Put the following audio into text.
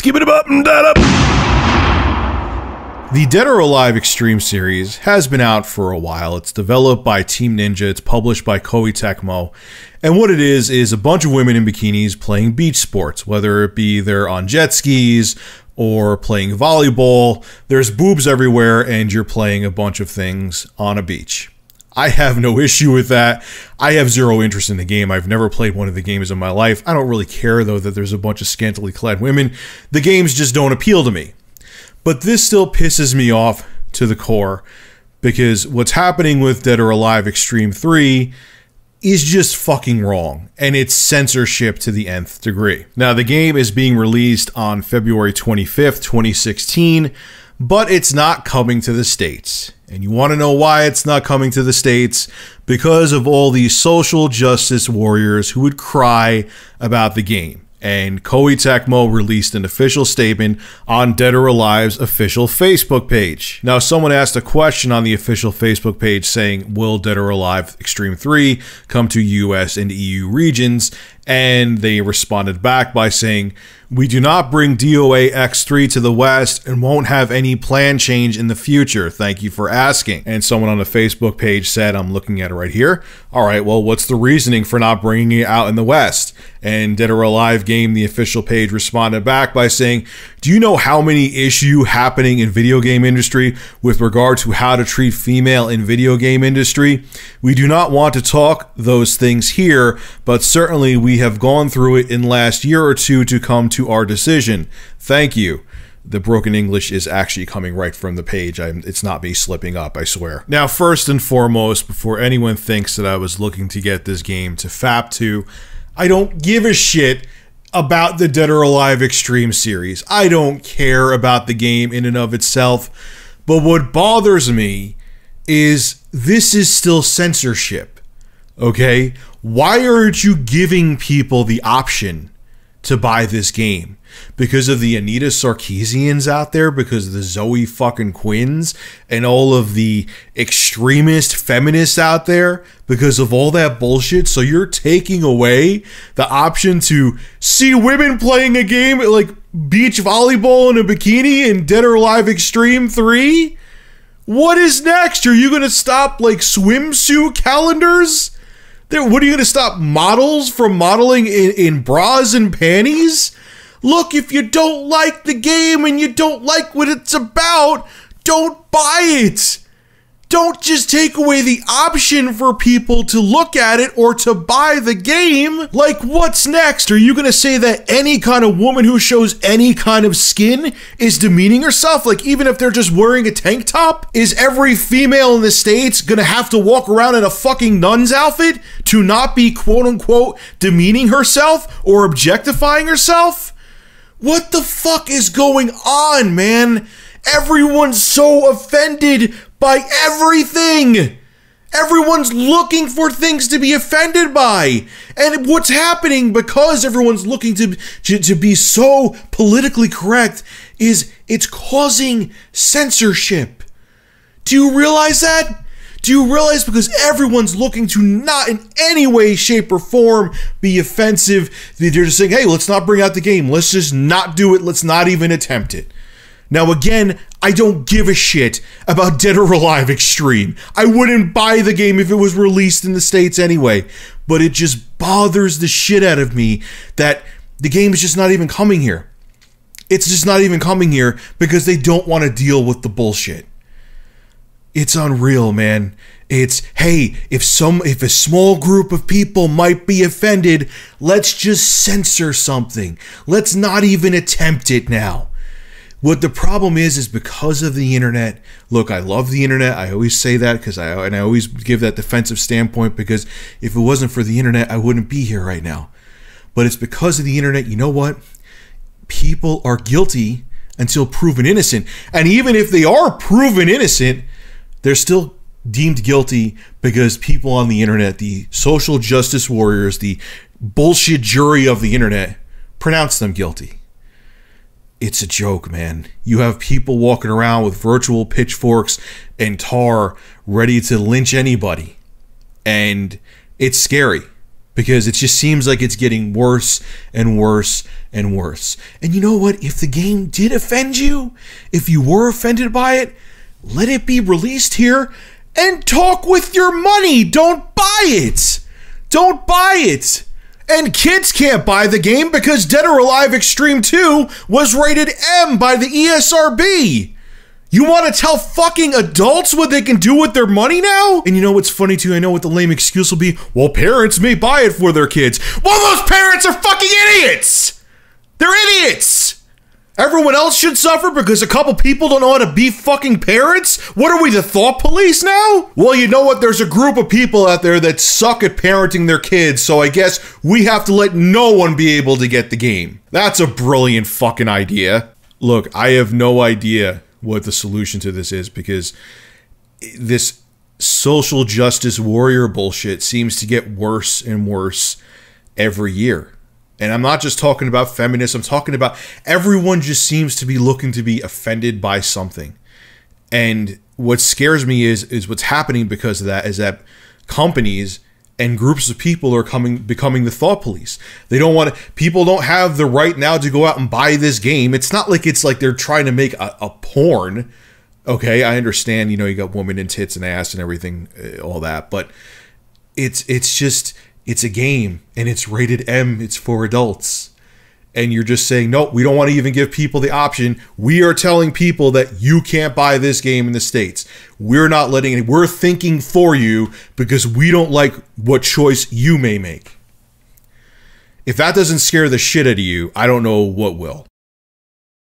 Skip it up and that up. The Dead or Alive Xtreme series has been out for a while. It's developed by Team Ninja, it's published by Koei Tecmo. And what it is, is a bunch of women in bikinis playing beach sports, whether it be they're on jet skis or playing volleyball. There's boobs everywhere, and you're playing a bunch of things on a beach. I have no issue with that. I have zero interest in the game. I've never played one of the games in my life. I don't really care, though, that there's a bunch of scantily clad women. The games just don't appeal to me. But this still pisses me off to the core because what's happening with Dead or Alive Xtreme 3 is just fucking wrong and it's censorship to the nth degree. Now, the game is being released on February 25th, 2016, but it's not coming to the States. And you want to know why it's not coming to the States? Because of all these social justice warriors who would cry about the game and Koei Tecmo released an official statement on Dead or Alive's official Facebook page. Now, someone asked a question on the official Facebook page saying, Will Dead or Alive Xtreme 3 come to US and EU regions? And they responded back by saying, We do not bring DOA X3 to the West and won't have any plan change in the future. Thank you for asking. And someone on the Facebook page said, I'm looking at it right here. All right, well, what's the reasoning for not bringing it out in the West? And Dead or Alive Game, the official page, responded back by saying, Do you know how many issue happening in video game industry with regard to how to treat female in video game industry? We do not want to talk those things here, but certainly we have gone through it in last year or two to come to our decision. Thank you. The broken English is actually coming right from the page. I'm, it's not me slipping up, I swear. Now, first and foremost, before anyone thinks that I was looking to get this game to FAP 2, I don't give a shit about the Dead or Alive Xtreme series. I don't care about the game in and of itself. But what bothers me is this is still censorship. Okay? Why aren't you giving people the option to buy this game? Because of the Anita Sarkeesians out there, because of the Zoe fucking Quinns, and all of the extremist feminists out there, because of all that bullshit. So you're taking away the option to see women playing a game like beach volleyball in a bikini in Dead or Alive Xtreme 3? What is next? Are you going to stop like swimsuit calendars? What are you going to stop models from modeling in, in bras and panties? Look, if you don't like the game and you don't like what it's about, don't buy it. Don't just take away the option for people to look at it or to buy the game. Like, what's next? Are you going to say that any kind of woman who shows any kind of skin is demeaning herself? Like, even if they're just wearing a tank top? Is every female in the States going to have to walk around in a fucking nun's outfit to not be quote unquote demeaning herself or objectifying herself? What the fuck is going on, man? Everyone's so offended by everything. Everyone's looking for things to be offended by. And what's happening because everyone's looking to, to, to, be so politically correct is it's causing censorship. Do you realize that? Do you realize because everyone's looking to not in any way, shape, or form be offensive, they're just saying, hey, let's not bring out the game. Let's just not do it. Let's not even attempt it. Now, again, I don't give a shit about Dead or Alive Xtreme. I wouldn't buy the game if it was released in the States anyway. But it just bothers the shit out of me that the game is just not even coming here. It's just not even coming here because they don't want to deal with the bullshit. It's unreal, man. It's hey, if some if a small group of people might be offended, let's just censor something. Let's not even attempt it now. What the problem is is because of the internet. Look, I love the internet. I always say that because I and I always give that defensive standpoint because if it wasn't for the internet, I wouldn't be here right now. But it's because of the internet. You know what? People are guilty until proven innocent. And even if they are proven innocent, they're still deemed guilty because people on the internet, the social justice warriors, the bullshit jury of the internet, pronounce them guilty it's a joke, man. You have people walking around with virtual pitchforks and tar ready to lynch anybody. And it's scary because it just seems like it's getting worse and worse and worse. And you know what? If the game did offend you, if you were offended by it, let it be released here and talk with your money. Don't buy it. Don't buy it. And kids can't buy the game because Dead or Alive Xtreme 2 was rated M by the ESRB. You want to tell fucking adults what they can do with their money now? And you know what's funny too? I know what the lame excuse will be. Well, parents may buy it for their kids. Well, those parents are fucking idiots! They're idiots! Everyone else should suffer because a couple people don't know how to be fucking parents? What are we, the thought police now? Well, you know what? There's a group of people out there that suck at parenting their kids, so I guess we have to let no one be able to get the game. That's a brilliant fucking idea. Look, I have no idea what the solution to this is because this social justice warrior bullshit seems to get worse and worse every year. And I'm not just talking about feminists, I'm talking about everyone just seems to be looking to be offended by something. And what scares me is is what's happening because of that is that companies and groups of people are coming becoming the thought police. They don't want to, people don't have the right now to go out and buy this game. It's not like it's like they're trying to make a, a porn. Okay, I understand, you know, you got women and tits and ass and everything uh, all that, but it's it's just it's a game and it's rated M, it's for adults and you're just saying, no, we don't want to even give people the option. We are telling people that you can't buy this game in the States. We're not letting it, we're thinking for you because we don't like what choice you may make. If that doesn't scare the shit out of you, I don't know what will.